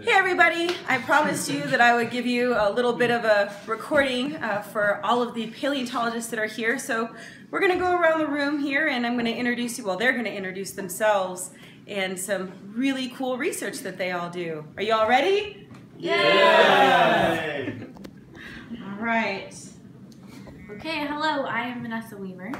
Hey everybody, I promised you that I would give you a little bit of a recording uh, for all of the paleontologists that are here. So we're going to go around the room here and I'm going to introduce you, well they're going to introduce themselves and some really cool research that they all do. Are you all ready? Yay! All right. Okay, hello, I am Vanessa Weaver.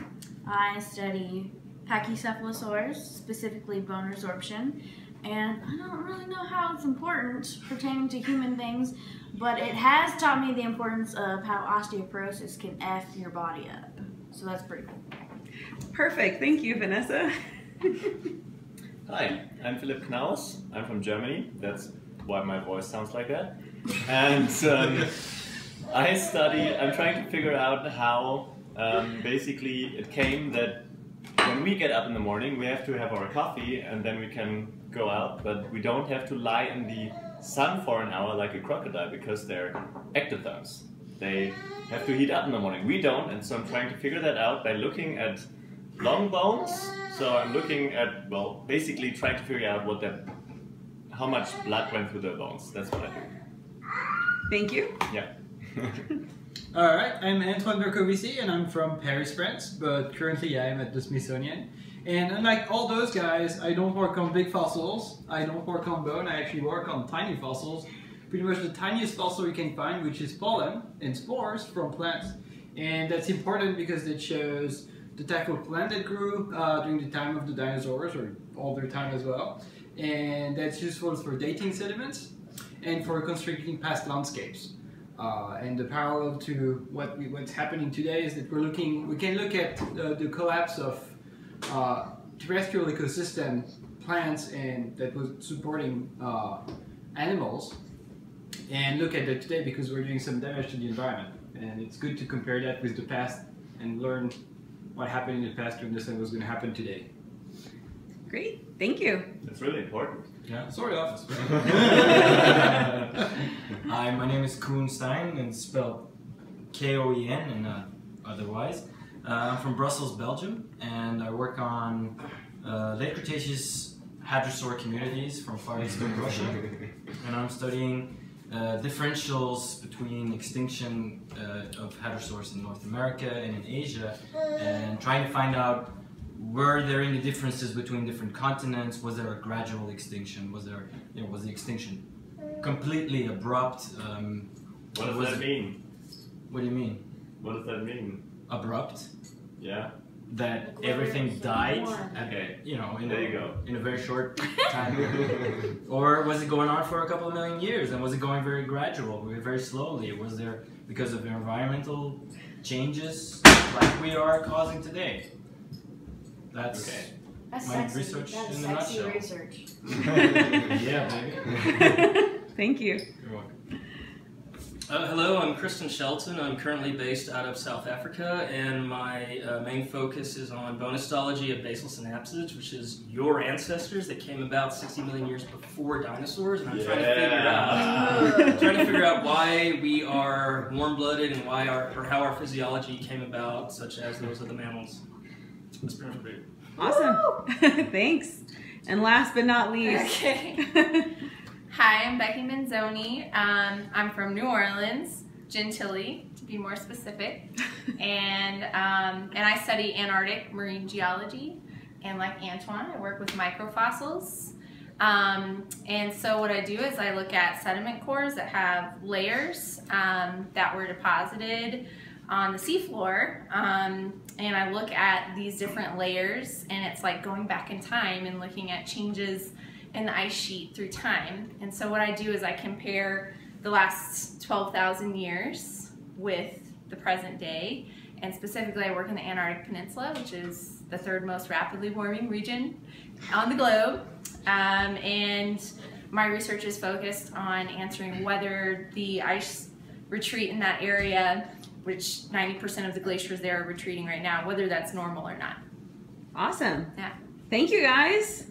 I study pachycephalosaurs, specifically bone resorption, and I don't really know how it's important pertaining to human things, but it has taught me the importance of how osteoporosis can F your body up. So that's pretty cool. Perfect. Thank you, Vanessa. Hi, I'm Philipp Knaus. I'm from Germany. That's why my voice sounds like that. And um, I study, I'm trying to figure out how um, basically it came that when we get up in the morning, we have to have our coffee and then we can go out, but we don't have to lie in the sun for an hour like a crocodile because they're ectotherms. They have to heat up in the morning. We don't, and so I'm trying to figure that out by looking at long bones. So I'm looking at, well, basically trying to figure out what that, how much blood went through their bones. That's what I do. Thank you. Yeah. Alright, I'm Antoine Bercovici and I'm from Paris, France, but currently I am at the Smithsonian. And unlike all those guys, I don't work on big fossils, I don't work on bone, I actually work on tiny fossils. Pretty much the tiniest fossil you can find, which is pollen and spores from plants. And that's important because it shows the type of plant that grew uh, during the time of the dinosaurs, or all their time as well. And that's useful for dating sediments and for constructing past landscapes. Uh, and the parallel to what we, what's happening today is that we're looking, we can look at uh, the collapse of uh, terrestrial ecosystem, plants, and that was supporting uh, animals, and look at that today because we're doing some damage to the environment. And it's good to compare that with the past and learn what happened in the past to understand what's going to happen today. Great. Thank you. That's really important. Yeah, sort of. Hi, my name is Koen Stein, and spelled K-O-E-N and uh, otherwise. Uh, I'm from Brussels, Belgium, and I work on uh, late Cretaceous hadrosaur communities from Far Eastern Russia. And I'm studying uh, differentials between extinction uh, of hadrosaurs in North America and in Asia, and trying to find out were there any differences between different continents? Was there a gradual extinction? Was there, you know, was the extinction completely abrupt? Um, What does was that it- mean? What do you mean? What does that mean? Abrupt? Yeah? That everything died? Okay. You know, in There a, you go. in a very short time. or was it going on for a couple of million years? And was it going very gradual, very- very slowly? Was there because of environmental changes like we are causing today? That's Okay. That's My sexy. research That's in a sexy nutshell. research. yeah, baby. Thank you. You're welcome. Uh, hello, I'm Christen Shelton. I'm currently based out of South Africa, and my uh, main focus is on bone histology of basal synapsids, which is your ancestors that came about 60 million years before dinosaurs. And I'm trying to figure out trying to figure out why we are warm-blooded and why our or how our physiology came about, such as those of the mammals. That's pretty much it. Awesome. Thanks. And last but not least. Okay. Hi, I'm Becky Minzoni. Um, I'm from New Orleans, Gentilly, to be more specific, and um, and I study Antarctic marine geology. And like Antoine, I work with microfossils. Um, and so what I do is I look at sediment cores that have layers um, that were deposited on the seafloor, um, and I look at these different layers, and it's like going back in time and looking at changes in the ice sheet through time. And so what I do is I compare the last 12,000 years with the present day. And specifically, I work in the Antarctic Peninsula, which is the third most rapidly warming region on the globe. Um, and my research is focused on answering whether the ice retreat in that area, which 90% of the glaciers there are retreating right now, whether that's normal or not. Awesome. Yeah. Thank you guys.